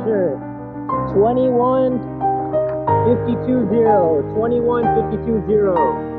capture 21 52 0. 21 52 0.